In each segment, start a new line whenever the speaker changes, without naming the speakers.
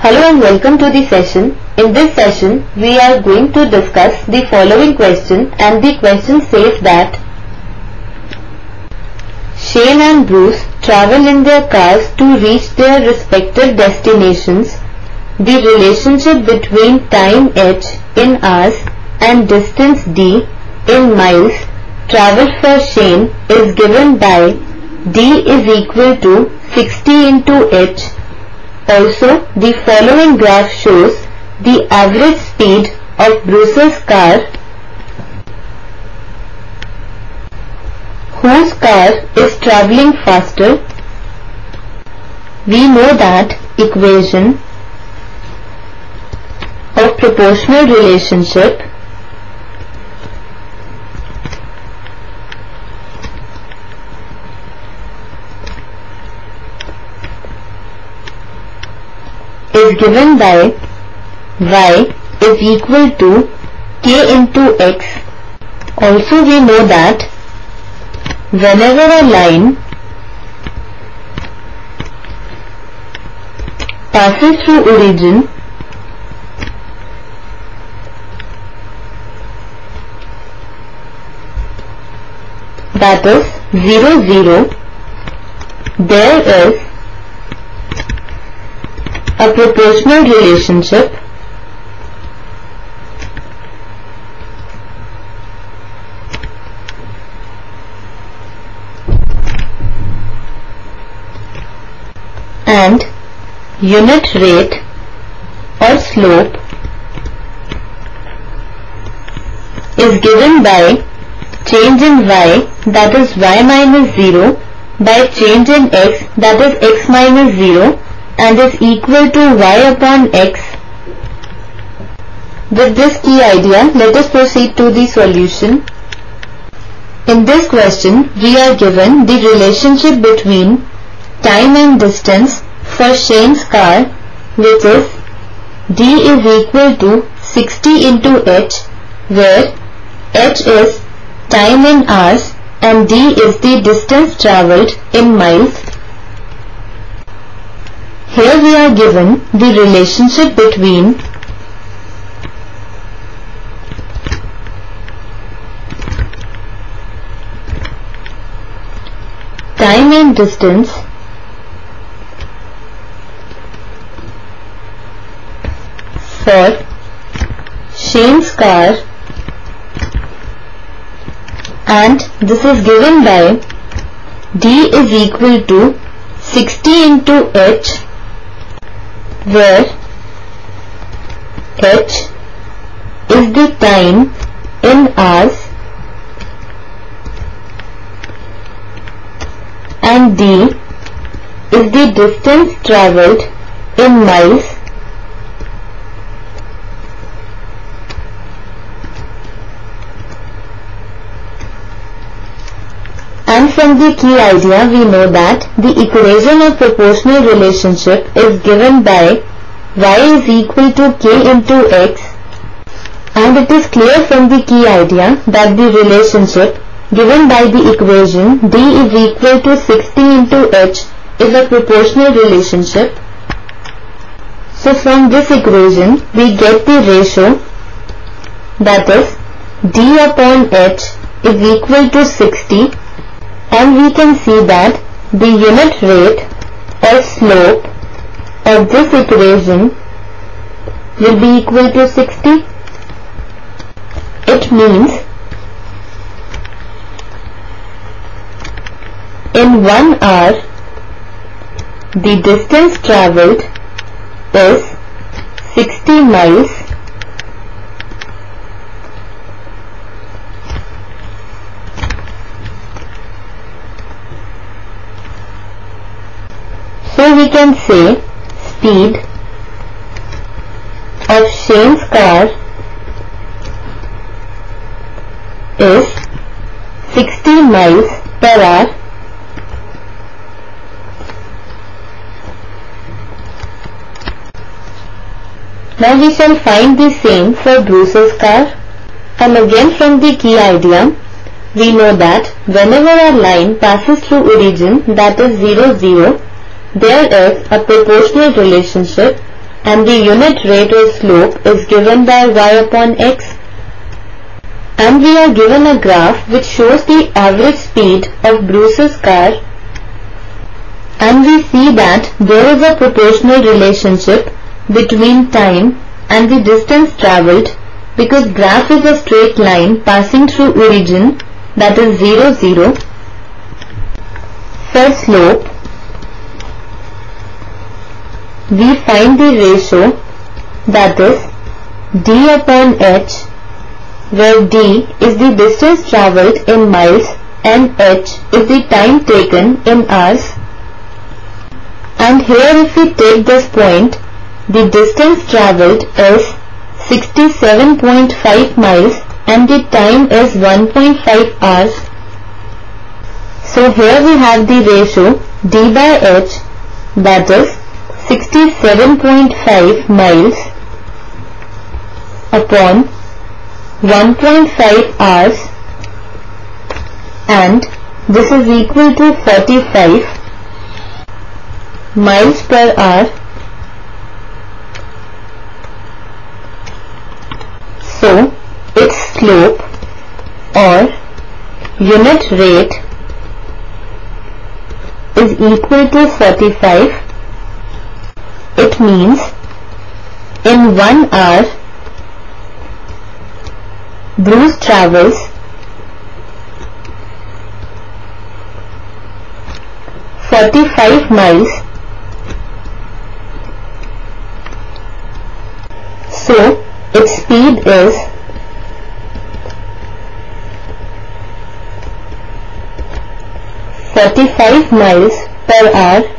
Hello and welcome to the session. In this session, we are going to discuss the following question and the question says that Shane and Bruce travel in their cars to reach their respective destinations. The relationship between time h in hours and distance d in miles traveled for Shane is given by d is equal to 60 into h also, the following graph shows the average speed of Bruce's car whose car is travelling faster. We know that equation of proportional relationship is given by y is equal to k into x. Also we know that whenever a line passes through origin that is 0 0 there is a proportional relationship and unit rate or slope is given by change in y that is y minus 0 by change in x that is x minus 0 and is equal to y upon x. With this key idea, let us proceed to the solution. In this question, we are given the relationship between time and distance for Shane's car which is d is equal to 60 into h where h is time in hours and d is the distance travelled in miles here we are given the relationship between time and distance for Shane's car. And this is given by d is equal to 60 into h where h is the time in hours and d is the distance travelled in miles and from the key idea we know that the equation of proportional relationship is given by y is equal to k into x and it is clear from the key idea that the relationship given by the equation d is equal to 60 into h is a proportional relationship. So from this equation we get the ratio that is d upon h is equal to 60 and we can see that the unit rate or slope of this equation will be equal to 60. It means in 1 hour the distance travelled is 60 miles So we can say speed of Shane's car is 60 miles per hour. Now we shall find the same for Bruce's car. And again from the key idea we know that whenever a line passes through origin that is 0 0 there is a proportional relationship and the unit rate or slope is given by y upon x. And we are given a graph which shows the average speed of Bruce's car. And we see that there is a proportional relationship between time and the distance travelled because graph is a straight line passing through origin that is 0 0 for slope we find the ratio that is d upon h where d is the distance travelled in miles and h is the time taken in hours. And here if we take this point the distance travelled is 67.5 miles and the time is 1.5 hours. So here we have the ratio d by h that is 67.5 miles upon 1.5 hours. And this is equal to 45 miles per hour. So its slope or unit rate is equal to 45 means in 1 hour Bruce travels 45 miles. So its speed is Forty-five miles per hour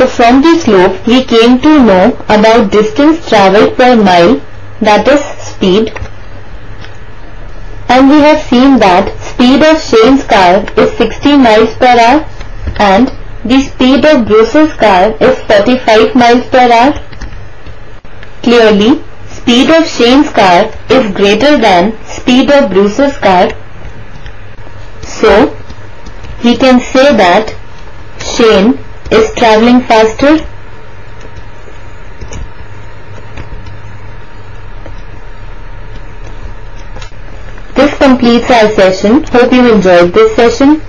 So from the slope we came to know about distance travelled per mile that is speed and we have seen that speed of Shane's car is 60 miles per hour and the speed of Bruce's car is 45 miles per hour. Clearly, speed of Shane's car is greater than speed of Bruce's car. So, we can say that Shane is traveling faster. This completes our session. Hope you enjoyed this session.